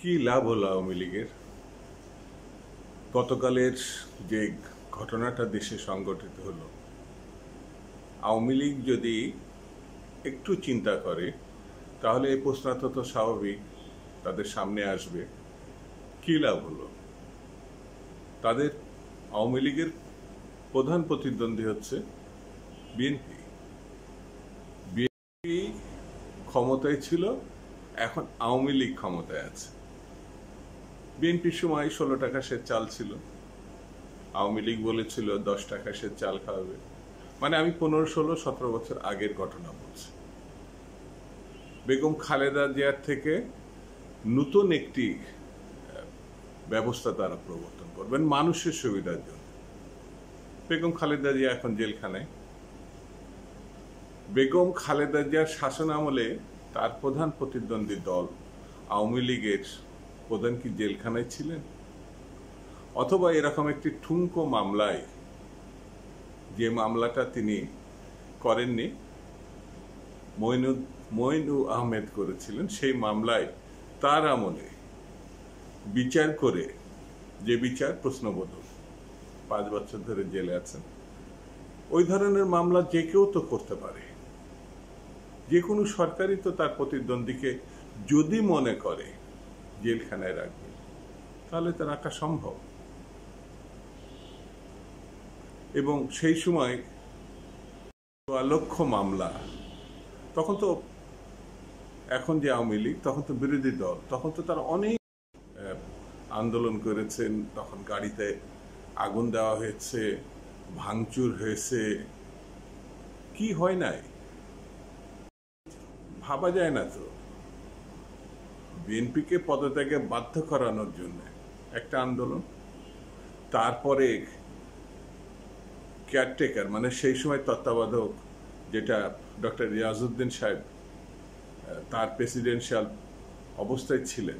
কি লাভ হলো আওয়ামী লীগের? গতকালের যে ঘটনাটা দেশে সংগঠিত হলো, আওয়ামী লীগ যদি একটু চিন্তা করে, তাহলে এই প্রশ্নটা তো স্বাভাবিক, তাদের সামনে আসবে। কি লাভ হলো? তাদের আওয়ামী লীগের প্রধান প্রতিদ্বন্দ্বী হচ্ছে বিএনপি। বিএনপি ক্ষমতায় ছিল, এখন আওয়ামী লীগ ক্ষমতায় আছে। বিএনপির সময় ষোলো টাকা সে চাল ছিল। আওয়ামী লীগ বলেছিল দশ টাকা সে চাল খাওয়াবে। মানে আমি পনেরো, ষোলো, সতেরো বছর আগের ঘটনা বলছি। বেগম খালেদা জিয়ার থেকে নতুন একটি ব্যবস্থা তারা প্রবর্তন করবেন মানুষের সুবিধার জন্য। বেগম খালেদা জিয়া এখন জেলখানায়। বেগম খালেদা জিয়ার শাসন আমলে তার প্রধান প্রতিদ্বন্দ্বী দল আওয়ামী লীগের প্রধান কি জেলখানায় ছিলেন? অথবা এরকম একটি ঠুনকো মামলায় যে মামলাটা তিনি করেননি, মইনু মইনু আহমেদ করেছিলেন, সেই মামলায় তার আমলে বিচার করে যে বিচার প্রশ্নবোধক, পাঁচ বছর ধরে জেলে আছেন, ওই ধরনের মামলা যে কেউ তো করতে পারে। যে কোনো সরকারই তো তার প্রতিদ্বন্দ্বীকে যদি মনে করে জেলখানায় রাখবে। তাহলে তা রাখা সম্ভব। এবং সেই সময় লক্ষ মামলা, তখন তো এখন যে আওয়ামী লীগ, তখন তো বিরোধী দল, তখন তো তারা অনেক আন্দোলন করেছেন। তখন গাড়িতে আগুন দেওয়া হয়েছে, ভাঙচুর হয়েছে। কি হয় নাই? ভাবা যায় না তো। বিএনপিকে পদত্যাগে বাধ্য করানোর জন্য একটা আন্দোলন, তারপরে কেয়ারটেকার মানে সেই সময় তত্ত্বাবধায়ক যেটা ডক্টর রিয়াজউদ্দিন সাহেব তার প্রেসিডেন্সিয়াল অবস্থায় ছিলেন,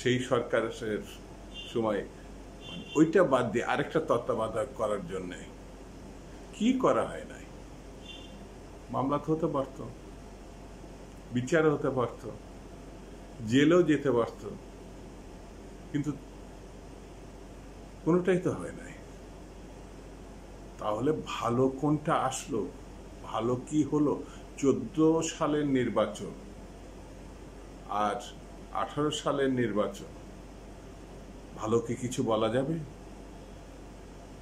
সেই সরকারের সময় ওইটা বাদ দিয়ে আরেকটা তত্ত্বাবধায়ক করার জন্যে কি করা হয় নাই? মামলা তো হতে পারত। বিচার হতে পারত, জেলেও যেতে পারত, কিন্তু কোনোটাই তো হয় নাই। তাহলে ভালো কোনটা আসলো? ভালো কি হলো? চোদ্দ সালের নির্বাচন আর আঠারো সালের নির্বাচন। ভালো কি কিছু বলা যাবে?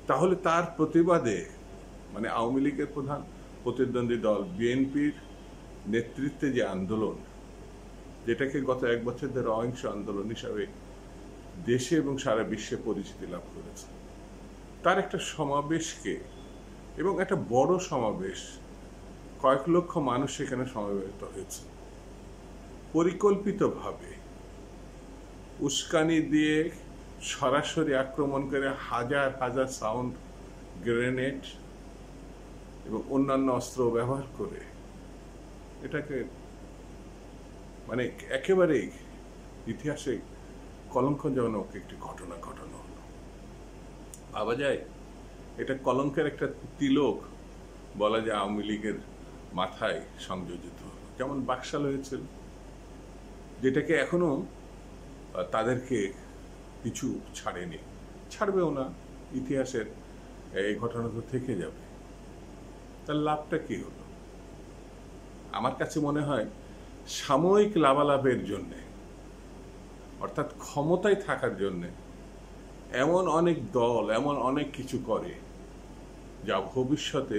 তাহলে তার প্রতিবাদে মানে আওয়ামী লীগের প্রধান প্রতিদ্বন্দ্বী দল, বিএনপির নেতৃত্বে যে আন্দোলন, যেটাকে গত এক বছর ধরে অহিংস আন্দোলন হিসাবে দেশে এবং সারা বিশ্বে পরিচিতি লাভ করেছে। তার একটা সমাবেশকে এবং একটা বড় সমাবেশ কয়েক লক্ষ মানুষ সেখানে সমাবেত হয়েছে। পরিকল্পিতভাবে উস্কানি দিয়ে সরাসরি আক্রমণ করে হাজার হাজার সাউন্ড, গ্রেনেড এবং অন্যান্য অস্ত্র ব্যবহার করে এটাকে মানে একেবারেই ইতিহাসে কলঙ্কজনক একটি ঘটনা ঘটানো হলো। ভাবা যায়, এটা কলঙ্কের একটা তিলক বলা যায় আওয়ামী লীগের মাথায় সংযোজিত হলো। যেমন বাকশাল হয়েছিল, যেটাকে এখনও তাদেরকে কিছু ছাড়েনি। ছাড়বেও না, ইতিহাসের এই ঘটনা তো থেকে যাবে। তার লাভটা কি হলো? আমার কাছে মনে হয় সাময়িক লাভালাভের জন্যে, অর্থাৎ ক্ষমতায় থাকার জন্যে এমন অনেক দল, এমন অনেক কিছু করে যা ভবিষ্যতে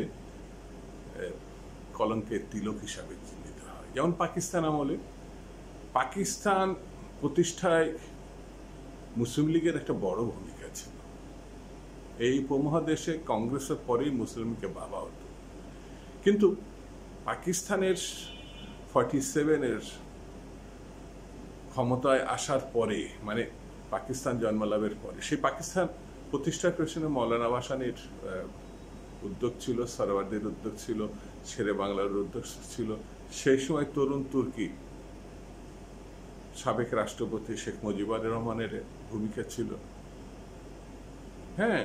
কলঙ্কের তিলক হিসাবে চিহ্নিত হয়। যেমন পাকিস্তান আমলে, পাকিস্তান প্রতিষ্ঠায় মুসলিম লীগের একটা বড় ভূমিকা ছিল। এই উপমহাদেশে কংগ্রেসের পরেই মুসলিমকে বাবা হতো। কিন্তু পাকিস্তানের ফর্টি সেভেনের ক্ষমতায় আসার পরে মানে পাকিস্তান জন্মলাভের পরে, সেই পাকিস্তান প্রতিষ্ঠার পেছনে মৌলানা ভাসানির উদ্যোগ ছিল, সরওয়ারদের উদ্যোগ ছিল, শেরে বাংলার উদ্যোগ ছিল। সেই সময় তরুণ তুর্কি সাবেক রাষ্ট্রপতি শেখ মুজিবুর রহমানের ভূমিকা ছিল। হ্যাঁ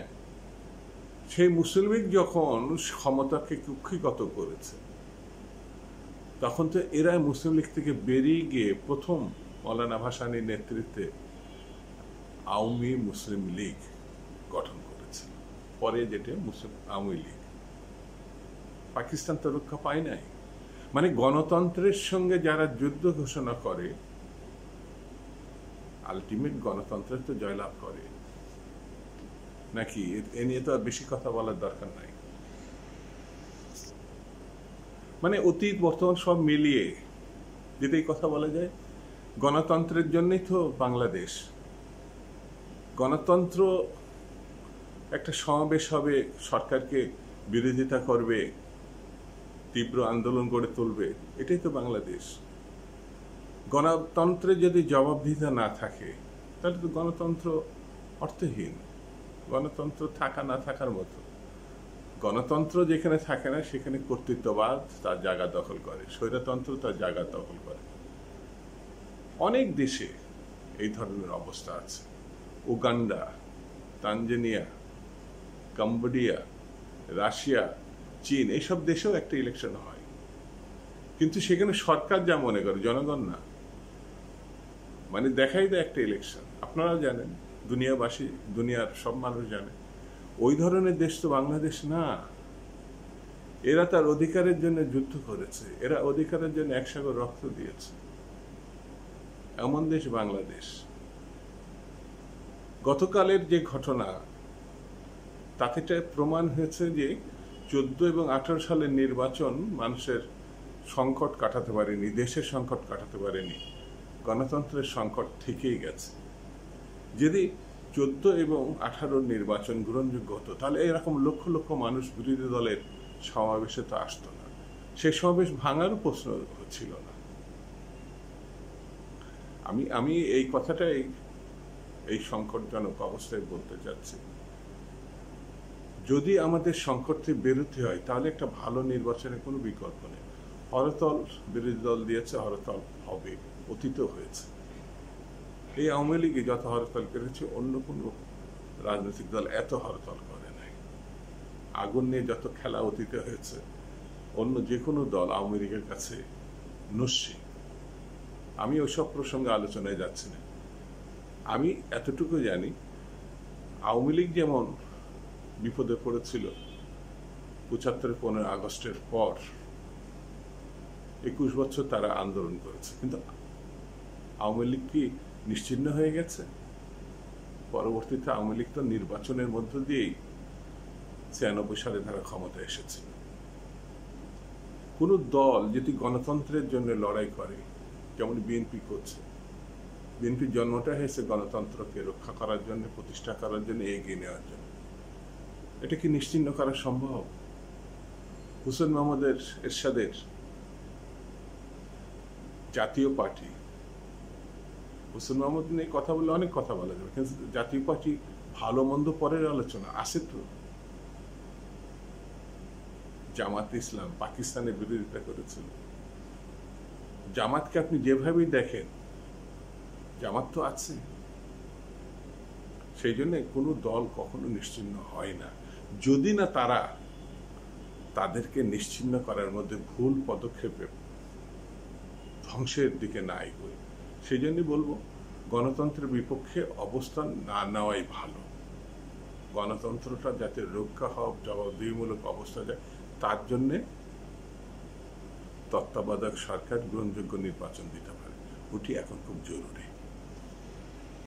সেই মুসলিম যখন ক্ষমতাকে কুক্ষিগত করেছে তখন তো এরা মুসলিম লীগ থেকে বেরিয়ে গিয়ে প্রথম মৌলানা ভাসানির নেতৃত্বে আওয়ামী মুসলিম লীগ গঠন করেছে। পরে যেটা মুসলিম আওয়ামী লীগ। পাকিস্তান তো রক্ষা পায় নাই। মানে গণতন্ত্রের সঙ্গে যারা যুদ্ধ ঘোষণা করে আলটিমেট গণতন্ত্রের তো জয়লাভ করে। নাকি এ নিয়ে তো আর বেশি কথা বলার দরকার নাই। মানে অতীত, বর্তমান সব মিলিয়ে যেটাই কথা বলা যায়, গণতন্ত্রের জন্যই তো বাংলাদেশ। গণতন্ত্র একটা সমাবেশ হবে, সরকারকে বিরোধিতা করবে, তীব্র আন্দোলন গড়ে তুলবে, এটাই তো বাংলাদেশ। গণতন্ত্রে যদি জবাবদিহিতা না থাকে, তাহলে তো গণতন্ত্র অর্থহীন। গণতন্ত্র থাকা না থাকার মতো। গণতন্ত্র যেখানে থাকে না, সেখানে কর্তৃত্ববাদ তার জায়গা দখল করে। স্বৈরতন্ত্র তার জায়গা দখল করে। অনেক দেশে এই ধরনের অবস্থা আছে। উগান্ডা, তানজেনিয়া, কম্বোডিয়া, রাশিয়া, চীন, এইসব দেশেও একটা ইলেকশন হয়। কিন্তু সেখানে সরকার যা মনে করে, জনগণ না। মানে দেখাই দেয় একটা ইলেকশন আপনারা জানেন, দুনিয়াবাসী, দুনিয়ার সব মানুষ জানে। ওই ধরনের দেশ তো বাংলাদেশ না। এরা তার অধিকারের জন্য যুদ্ধ করেছে। এরা অধিকারের জন্য একসাগর রক্ত দিয়েছে। এমন দেশ বাংলাদেশ। গতকালের যে ঘটনা, তাতে প্রমাণ হয়েছে যে চোদ্দ এবং আঠারো সালের নির্বাচন মানুষের সংকট কাটাতে পারেনি, দেশের সংকট কাটাতে পারেনি। গণতন্ত্রের সংকট থেকেই গেছে। যদি চোদ্দ এবং আঠারোর নির্বাচন গ্রহণযোগ্য হতো। তাহলে এরকম লক্ষ লক্ষ মানুষ বিরোধী দলের সমাবেশে তো আসতো না। সেই সমাবেশ ভাঙারও প্রশ্ন ছিল না। আমি আমি এই কথাটাই এই সংকটজনক অবস্থায় বলতে চাচ্ছি। যদি আমাদের সংকট থেকে বেরোতে হয়, তাহলে একটা ভালো নির্বাচনের কোনো বিকল্প নেই। হরতল, বিরোধী দল দিয়েছে, হরতল হবে অতীত হয়েছে। এই আওয়ামী লীগে যত হরতাল করেছে, অন্য কোনো রাজনৈতিক দল এত হরতাল করে নাই। আগুন নিয়ে যত খেলা অতীতে হয়েছে, অন্য যে কোনো দল আওয়ামী লীগের কাছে নস্যি। আমি ওইসব প্রসঙ্গে আলোচনায় যাচ্ছি না। আমি এতটুকু জানি, আওয়ামী লীগ যেমন বিপদে পড়েছিল, পঁচাত্তর, পনেরো আগস্টের পর একুশ বছর তারা আন্দোলন করেছে। কিন্তু আওয়ামী লীগ কি নিশ্চিন্ন হয়ে গেছে। পরবর্তীতে আওয়ামী লীগ তো নির্বাচনের মধ্য দিয়েই ছিয়ানব্বই সালে তারা ক্ষমতা এসেছে। কোন দল যদি গণতন্ত্রের জন্য লড়াই করে, যেমন বিএনপি করছে বিএনপির জন্মটা হয়েছে গণতন্ত্রকে রক্ষা করার জন্য, প্রতিষ্ঠা করার জন্য, এগিয়ে নেওয়ার জন্য। এটা কি নিশ্চিন্ন করা সম্ভব? হুসেন মোহাম্মদের এরশাদের জাতীয় পার্টি হুসেন মোহাম্মদ নিয়ে কথা বললে অনেক কথা বলা যাবে, কিন্তু জাতীয় পার্টি ভালো মন্দ পরের আলোচনা আছে তো? জামাত ইসলাম পাকিস্তানের বিরোধিতা করেছিল। জামাতকে আপনি যেভাবেই দেখেন, জামাত তো আছে। সেই জন্য কোনো দল কখনো নিশ্চিন্ন হয় না। যদি না তারা তাদেরকে নিশ্চিন্ন করার মধ্যে ভুল পদক্ষেপে ধ্বংসের দিকে না এগোয়। সেই জন্যই বলব, গণতন্ত্রের বিপক্ষে অবস্থান না নেওয়াই ভালো। গণতন্ত্রটা যাতে রক্ষা হওয়া জবাবদিহিমূলক অবস্থা যায়, তার জন্যে তত্ত্বাবধায়ক সরকার গ্রহণযোগ্য নির্বাচন দিতে পারে। ওটি এখন খুব জরুরি।